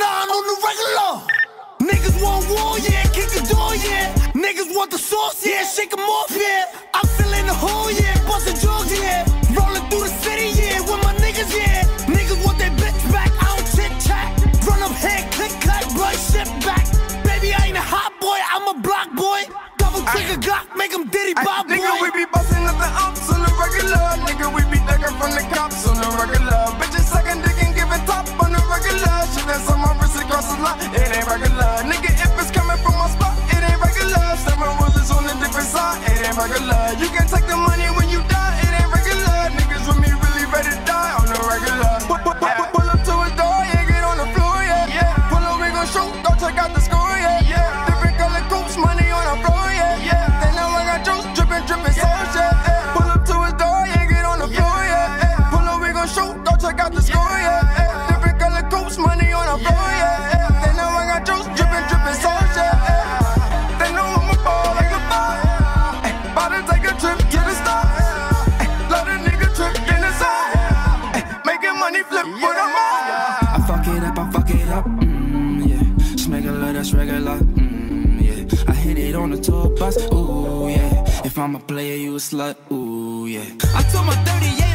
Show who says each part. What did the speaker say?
Speaker 1: nine on the regular. Niggas want war, yeah, kick the door, yeah. Niggas want the sauce, yeah, shake them off, yeah. I'm filling the hole, yeah, busting drugs, yeah. Rolling through the city, yeah, with my niggas, yeah. Niggas want their bitch back, I don't chit chat. Run up head, click, cut, blood, shit back. Baby, I ain't a hot boy, I'm a block boy. Double click a Glock, make them diddy bop, boy.
Speaker 2: Regular. You can take the money when you die, it ain't regular. Niggas with me really ready to die on the regular. Pull, up to his door, yeah, get on the floor, yeah. yeah. Pull up, we gon' shoot, go check out the score,
Speaker 3: Smuggler, that's regular, mm, yeah. I hit it on the tour bus, ooh, yeah. If I'm a player, you a slut, ooh, yeah. I told my 38 I